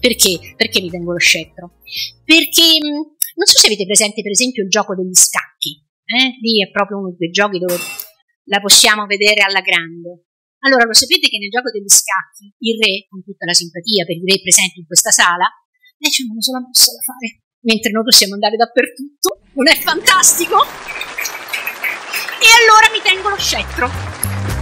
Perché? Perché mi tengo lo scettro? Perché non so se avete presente per esempio il gioco degli scacchi, eh? lì è proprio uno dei giochi dove la possiamo vedere alla grande. Allora, lo sapete che nel gioco degli scacchi il re, con tutta la simpatia per i re presenti in questa sala, lei c'è una sola mossa da fare, mentre noi possiamo andare dappertutto. Non è fantastico? E allora mi tengo lo scettro.